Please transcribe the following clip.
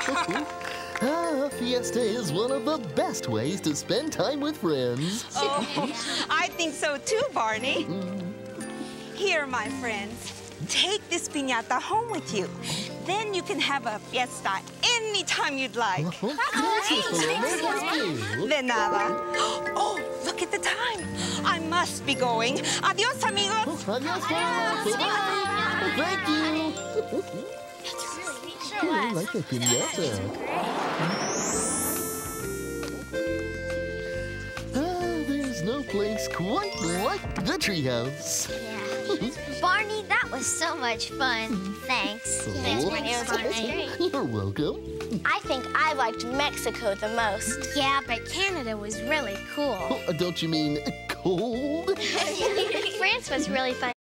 ah, fiesta is one of the best ways to spend time with friends. Oh, I think so too, Barney. Here, my friends, take this piñata home with you. Then you can have a fiesta anytime you'd like. Gracias, Paloma. De nada. Oh, look at the time. I must be going. Adios, amigos. Adios, Paloma. Bye. Thank you. Sure I was. like that piñata. Ah, there's no place quite like the treehouse. Yeah. Barney, that was so much fun. Thanks. Thanks, Barney. It was. You're welcome. I think I liked Mexico the most. Yeah, but Canada was really cool. Oh, don't you mean cold? France was really fun.